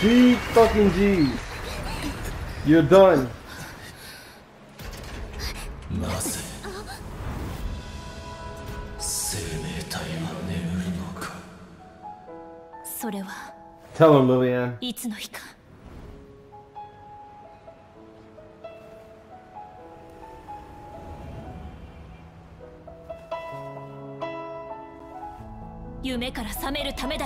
G fucking G. You're done. なぜ生命体は眠るのかそれは Tell him, Lillian. いつの日か夢から覚めるためだ